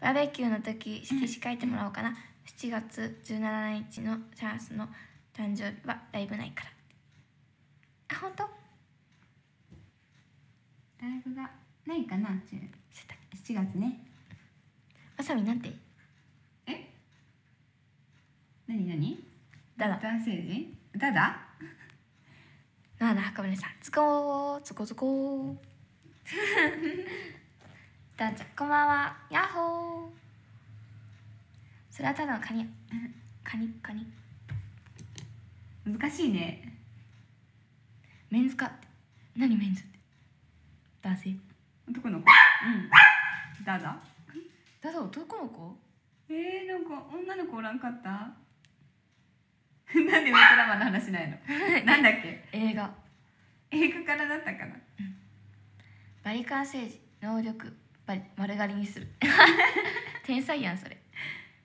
バーベキューの時色紙書いてもらおうかな、7月17日のチャンスの誕生日はライブないから。あ本当？ライブがないかなせた7月ね。わさびなんて？え？何何？だだ男性陣だだなあなあ墓舟さんつこーつこつこー だんちゃんこんばんは。やっほー。それはただのカニ。やカニカニ。難しいね。メンズか。って何メンズって。男性。男の子？うん。だだだだ男の子？えー、なんか女の子おらんかった？なんでウルトラマンの話ないの？なんだっけ？映画。映画からだったかな？バリカン政治能力バリ丸刈りにする。天才やんそれ。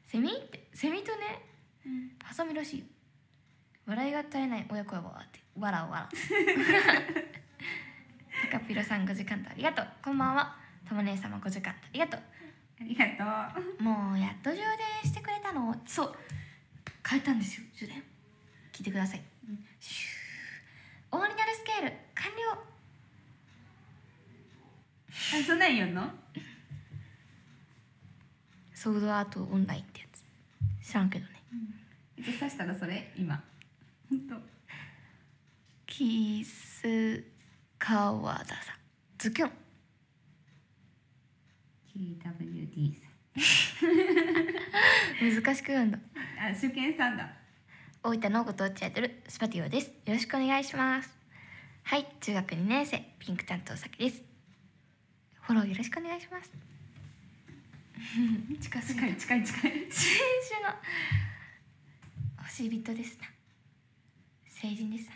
セミってセミとねハサミらしいよ笑いが絶えない親子やわってわらわらタカピロさん5時間とありがとう。こんばんは。とも姉様5時間とありがとありがとう。うもうやっと充電してくれたの。そう。変えたんですよ充電。聞いてください、シュー。オーリナルスケール完了。あそんなん言うの？ソードアートオンラインってやつ。知らんけどね。えっと刺したらそれ今。ほんとキス川田さん。ズキュン。KWD さ 難しく読んだ。んあ主権さんだ。大分のご当地アイドルスパティオです。よろしくお願いします。はい中学2年生ピンク担当先です。フォローよろしくお願いします近すぎる近い近い近い。新種の。欲しいビットですな。成人ですな。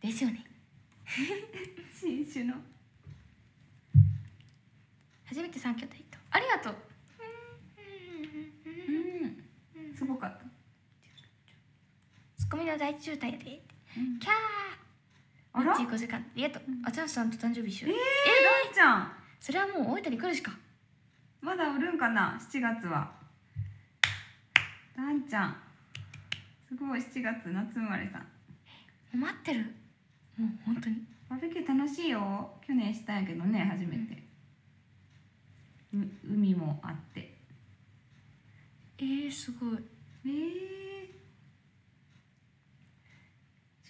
ですよね。新種の。初めて3拠点と。ありがとう。うん。すごかった。ツッコミの大渋滞やで。キうん。ャー。あら？うち5時間。ありがとう。あチャンスさんと誕生日一緒。えー、ランちゃん。それはもう大分に来るしかまだおるんかな？7月は。ランちゃん。すごい7月夏生まれさん。待ってる。もう本当に。バーベキュー楽しいよ。去年したんやけどね初めて、う海もあって。えー、すごい。え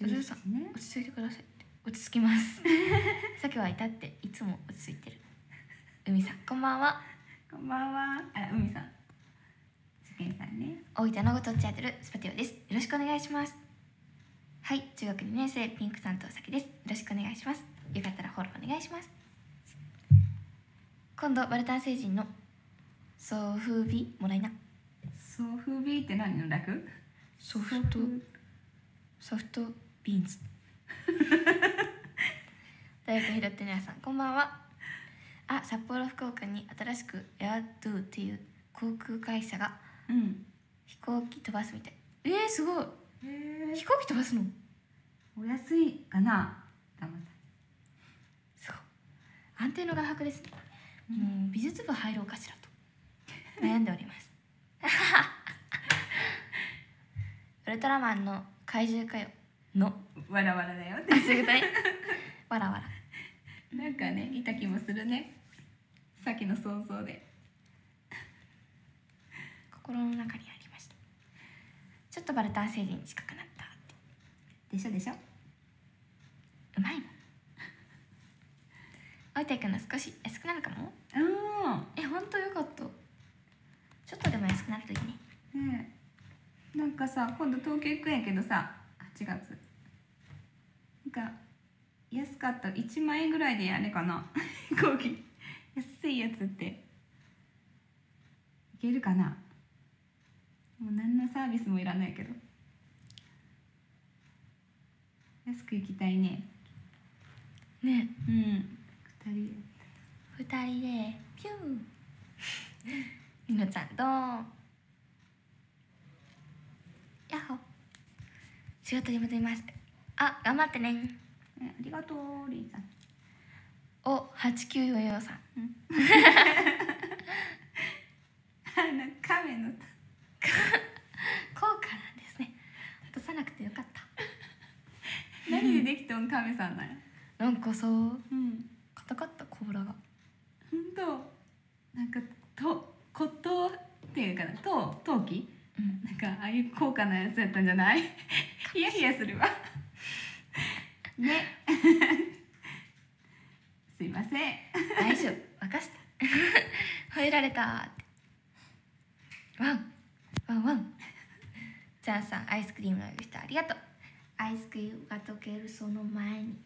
えお嬢さんね。落ち着いてください落ち着きます。さっきはいたって。いつも落ち着いてる。海さんこんばんはこんばんは。あ海さん。受験さんね。大分のご当地アイドルスパティオです。よろしくお願いします。はい中学2年生ピンク担当先です。よろしくお願いします。よかったらフォローお願いします。今度バルタン星人の送風美もらいな。ソフビーって何の略？ソフトソフトビーンズ。大学拾って皆さんこんばんはあ札幌福岡に新しくエアドゥっていう航空会社がうん。飛行機飛ばすみたい。えー、すごい。へえ飛行機飛ばすの？お安いかな？たますごい安定の画伯ですね、もう美術部入ろうかしらと。悩んでおります。ウルトラマンの怪獣かよ。のわらわらだよ。ってそういうことね。わらわらなんかねいた気もするね。さっきの想像で。心の中にありました。ちょっとバルタン星人近くなった。ってでしょでしょ。うまいもん。おいたいくんの少し安くなるかも？あえ本当よかった。ちょっとでも安くなるといいね。あねえ。なんかさ今度東京行くんやけどさ。8月なんか安かった。1万円ぐらいであれかな。飛行機安いやつって。いけるかな。もう何のサービスもいらないけど。安く行きたいね。ね。うん。2人二人で。ピュー。みのちゃんどう？やっほ仕事に戻ります。あ頑張ってねねありがとうりんさん。お八九四四さん。あの亀の効果なんですね。落さなくてよかった。何でできたん亀さんなんなんかそ、う。ん、硬かった甲羅が。本当？なんかと骨董っていうかと陶陶器、うん、なんかああいう高価なやつやったんじゃない？ヒヤヒヤするわ。ね。すいません。大丈夫。任せて。吠えられた。ワン。ワンワン。じゃあさんアイスクリームの人ありがとう。アイスクリームが溶けるその前に。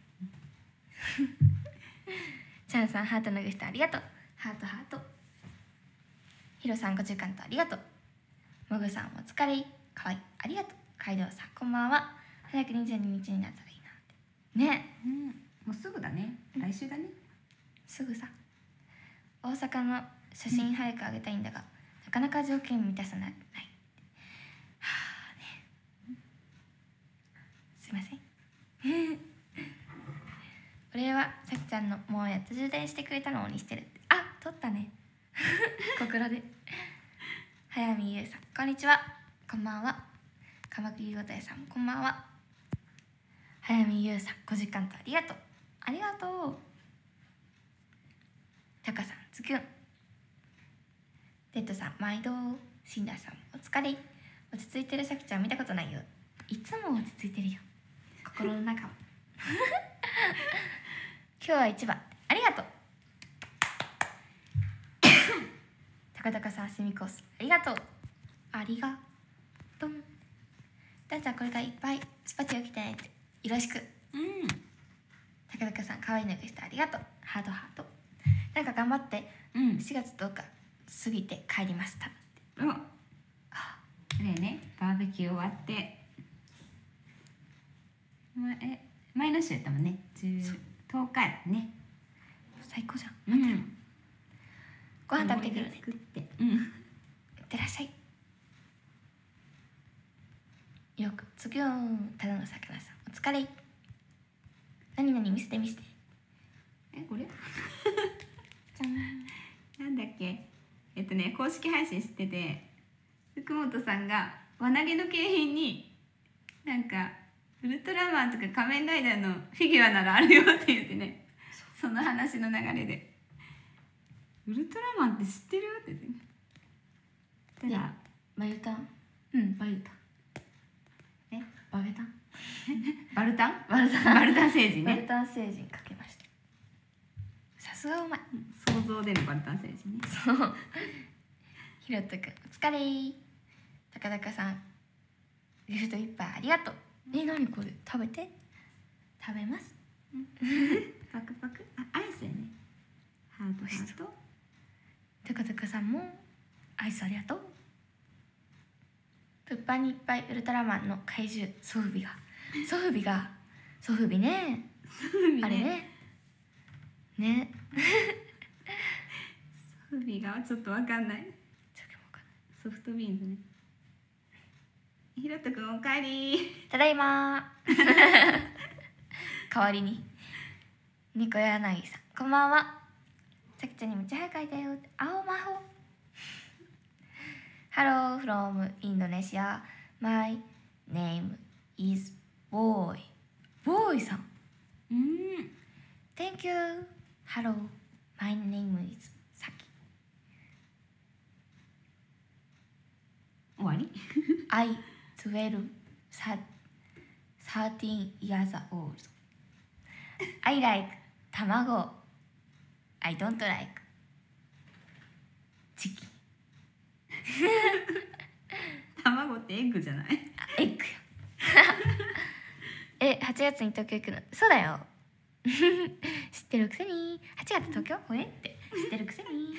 チャンさんハートの人ありがとう。ハートハート。ヒロさんご中間とありがとう。モグさんお疲れ。かわいい。ありがとう。カイドウさんこんばんは。早く22日になったね。うん。もうすぐだね。来週だね。すぐさ。大阪の写真早くあげたいんだが、なかなか条件満たさない。はあね。すいません。俺はさきちゃんのもうやっと充電してくれたのにしてる。あ撮ったね。小倉で。早見優さんこんにちは。こんばんは。鎌栗ごたやさんこんばんは早見優さん5時間とありがとう。ありがとう。タカさんつきゅん。テッドさん毎度シンダーさんお疲れ。落ち着いてるさきちゃん見たことないよ。いつも落ち着いてるよ。心の中は 今日は一番。ありがとう。高高さんすみコースありがとう。ありがとうだん。ちゃんこれからいっぱいスパチ起きてねって。よろしく。うん。高高さん可愛いの人ありがとう。ハートハート。なんか頑張ってうん。4月10日過ぎて帰りました。うんあれね。バーベキュー終わって。まえ前の週やったもんね。10 10日やね。最高じゃん。うん。ご飯食べてくるね。作って。うん。いってらっしゃいよくつぎょんただの魚さん。お疲れ。何々見せて見せて。えこれ？じゃん。なんだっけ？えっとね公式配信してて福本さんが輪投げの景品になんかウルトラマンとか仮面ライダーのフィギュアならあるよって言ってね。その話の流れで「ウルトラマンって知ってる?」って言って。たらマユタンうんバユタンえバゲタン？バルタン？バルタン。バルタン星人バルねタン星人かけました。さすがうまい想像でのバルタン星人ね。そう。ひろとくんお疲れ。高高さん。ギフトいっぱいありがとう。え何これ？食べて。食べます。パクパク？あアイスやね。ハートハート。高高さんもアイスありがとう物販にいっぱいウルトラマンの怪獣ソフビが。ソフビがソフビね。あれね。ね。ソフビがちょっとわかんない。ソフトビーンズね。ひろとくんおかえり。ただいま。代わりに。猫柳さんこんばんは。さきちゃんにめっちゃ早く書いたよ青魔法 Hello from Indonesia My name is Boy Boy さんうん Thank you Hello My name is さき終わり I 12 13 years old. I like 卵 I don't like チキン 卵ってエッグじゃない？あエッグ。や え8月に東京行くの？そうだよ。知ってるくせに。8月東京？ほえって。知ってるくせに。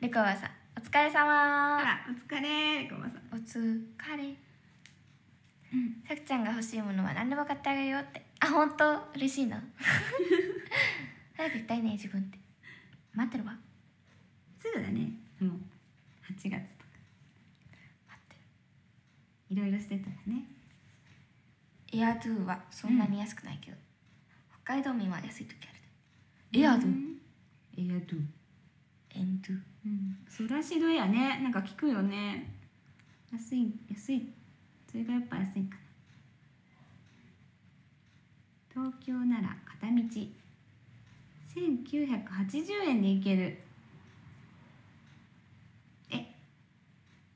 レコワさんお疲れあ様らお疲れコマさん。お疲れ。さくちゃんが欲しいものは何でも買ってあげるよって。あ本当？嬉しいな。早く行きたいね自分って。待ってるわ。すぐだね。もう8月とか。待って。いろいろしてたらね。るエアドゥはそんなに安くないけど、北海道民は安い時あるでエアドゥ？うんエアドゥ。エンドゥ。うん。ソラシドエアね。なんか聞くよね。安い安い。それがやっぱ安いか東京なら片道。1980円で行ける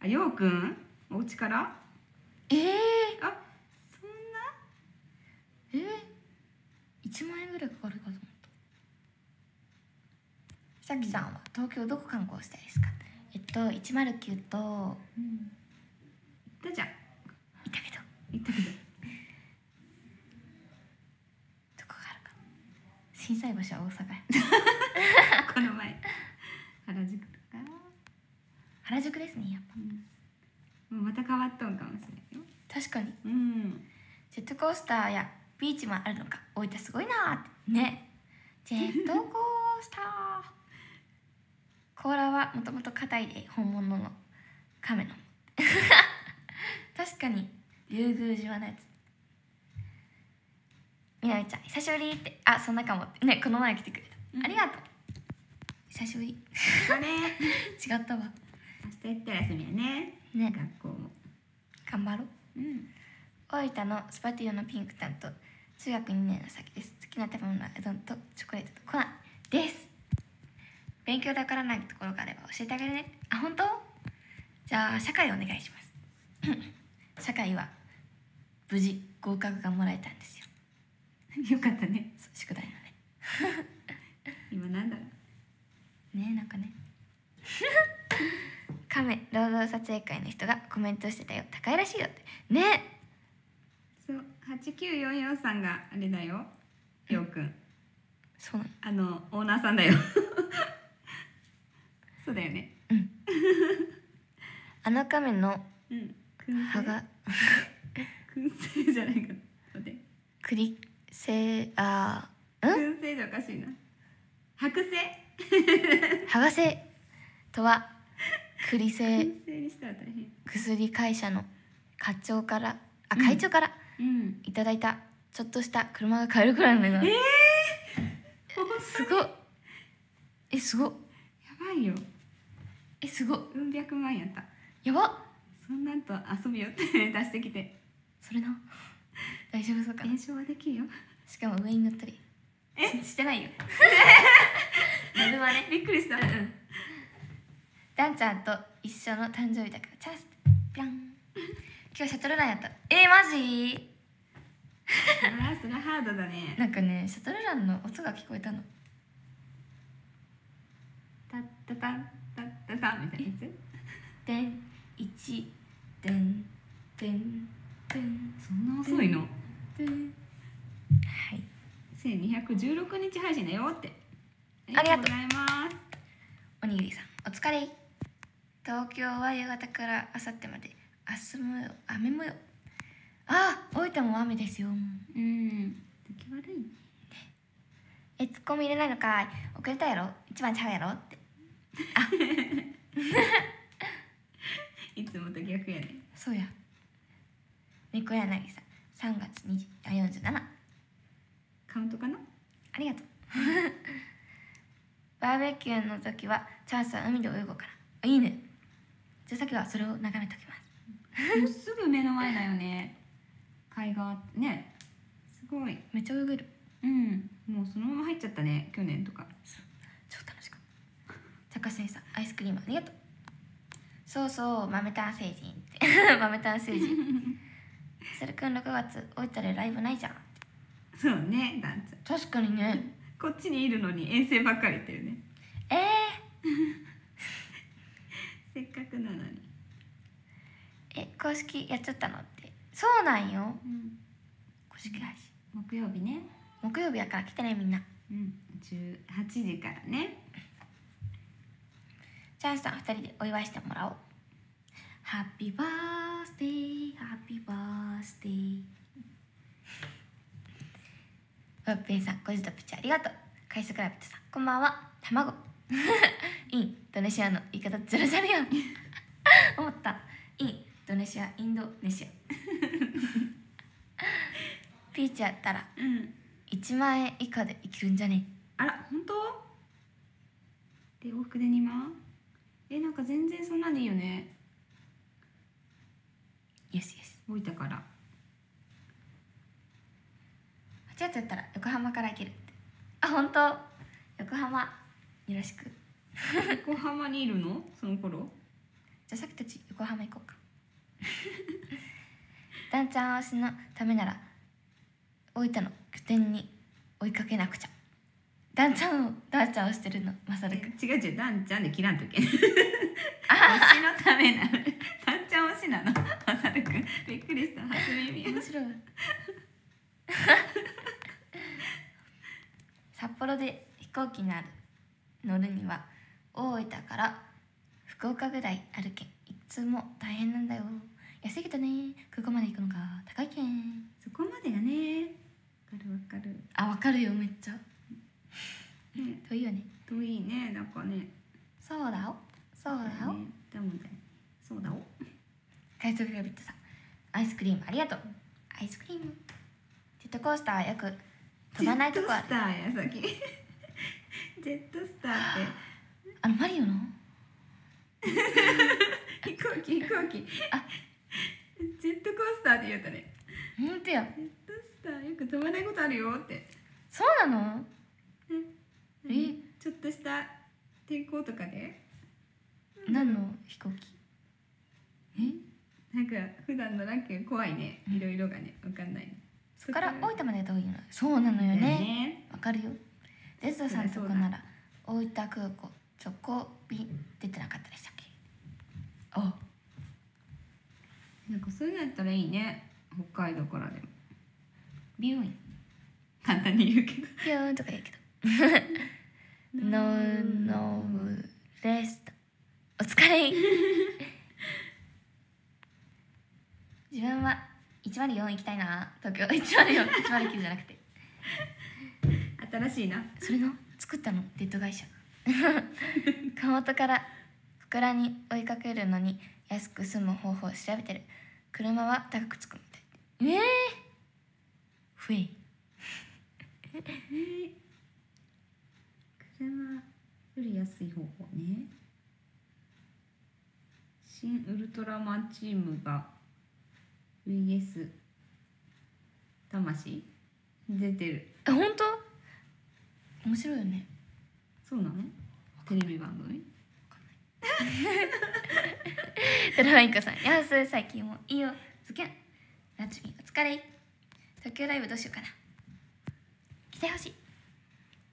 あようくん？お家から？えー、あそんな？えー、1万円ぐらいかかるかと思った。さきさんは東京どこ観光したいですか？えっと109と行ったじゃん。いたけど行ったけどどこがあるか。心斎橋は大阪 やこの前原宿とか、原宿ですねやっぱもうまた変わっとんかもしれんよ。確かに。うん。ジェットコースターやビーチもあるのか。大分すごいなーって。ね。ジェットコースター。甲羅はもともと硬いで本物の亀の。確かに。竜宮島のやつ。みなみちゃん久しぶりって。あそんなかもって。ねこの前来てくれた、うん。ありがとう。久しぶり。あれ。違ったわ明日行ったら休みやね。ね。学校も。頑張ろう。うん。大分のスパティオのピンク担当。中学2年の先です。好きな食べ物はうどんとチョコレートと粉です。勉強でわからないところがあれば教えてあげるね。あ本当？じゃあ社会お願いします。社会は無事合格がもらえたんですよ。よかったね。そう宿題のね。今なんだろう。ねなんかね 亀労働撮影会の人がコメントしてたよ。高いらしいよって。ね。そう8944さんがあれだよ。ようくんそうなの。あのオーナーさんだよ。そうだよね。あの亀のうん。葉が。燻製じゃないか待って。クリセあーん？燻製じゃおかしいな。剥製？剥がせとは栗製薬会社の課長からあ会長からうん。いただいたちょっとした車が買えるくらいの。値段、え すごっ。えすごっ。やばいよ。えすごっ。うん百万やった。やばっ。そんなんと遊びよって出してきて。それな。大丈夫そうかな。炎症はできるよ。しかも上に乗ったり。え？ししてないよ。ねびっくりしたダンちゃんと一緒の誕生日だからチャンスピャン。今日シャトルランやった。えー、マジ？あーそれハードだね。なんかねシャトルランの音が聞こえたの。タッタタンタッタタンみたいなやつ？でん一でんでんでんそんな遅いの？でんはい1216日配信だよって。ありがとうございます。おにぎりさんお疲れ東京は夕方から明後日まで。明日もよ。雨もよ。あ大分も雨ですよ。うん。時悪い。ねえツッコミ入れないのかい。遅れたやろ。一番ちゃうやろって。いつもと逆やね。そうや。猫柳さん。3月20あ47カウントかな？ありがとう。バーベキューの時はチャンスは海で泳ごうから。あいいねじゃあ先はそれを眺めときます。もうすぐ目の前だよね。海岸ね。すごい。めっちゃ泳げる。うん。もうそのまま入っちゃったね。去年とか。超楽しかった。高瀬さんアイスクリームありがとう。そうそう豆炭星人って。豆炭星人。それくん6月大分でライブないじゃん。そうね確かにね。こっちにいるのに遠征ばっかり言ってるね。えー、せっかくなのに。え公式やっちゃったのって。そうなんよ。うん。公式配信。木曜日ね。木曜日やから来てねみんな。うん。18時からね。チャンスさん2人でお祝いしてもらおう。ハッピーバースデー。ハッピーバースデー。ワッペンさんご自とプチありがとう。カイスクラビットさんこんばんは。卵 インドネシアの言い方ジャラジャラやん思った。インドネシアインドネシア。ピーチやったらうん1万円以下で生きるんじゃね？あら本当？で往復で2万えなんか全然そんなんでいいよね。イエスイエス置いたから8月やったら横浜から行けるって。あ本当？横浜よろしく横浜にいるの？その頃？じゃあさっきたち横浜行こうか。ダンちゃん推しのためなら大分の拠点に追いかけなくちゃ。ダンちゃんをダンちゃんをしてるのまさるくん。違う違う。ダンちゃんで切らんといけん。推しのためなのダンちゃん推しなのまさるくん。びっくりした。初耳。面白い。札幌で飛行機になる乗るには大分から福岡ぐらいあるけ。んいつも大変なんだよ。安いけどね。空港まで行くのが高いけん。そこまでがね。わかるわかる。あわかるよ。めっちゃ。ね。遠いよね。遠いね。なんかね。そうだよ。そうだよ、ね。だもんだよそうだお海賊ラビットさんアイスクリーム。ありがとう。アイスクリーム。ジェットコースターはよく飛ばないとこある。ジェットスターやさっき。ジェットスターっあのマリオの？て 飛行機飛行機。あ。ジェットコースターって言うたね。ほんとや。ジェットスターよく飛ばないことあるよって。そうなの？えちょっとした抵抗とかで？何の飛行機？え？なんか普段のランキング怖いね。いろいろがね。わかんない。そこから大分まで遠いのそうなのよね。ね。わかるよ。レズドさんとこなら大分空港直行便出てなかったでしたっけ？あ。なんかそういうのやったらいいね。北海道からでも。ビューン簡単に言うけど。ピューンとか言うけど。ノーノーレストお疲れ。自分は104行きたいな。東京104109じゃなくて。新しいな。それの？作ったの？デッド会社 窯元から福倉に追いかけるのに安く済む方法を調べてる。車は高くつくみたい。ええー、ふえ。えー車より安い方法ね。新ウルトラマンチームが VS 魂？出てる。あ本当？面白いよねそうなの？テレビ番組？ドラマイカさん「やす最近もいいよズキュン夏美お疲れ。東京ライブどうしようかな。来てほし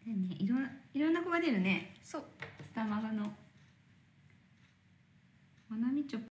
い。ねいろんいろんな子が出るね。そう。スタマガのまなみちょ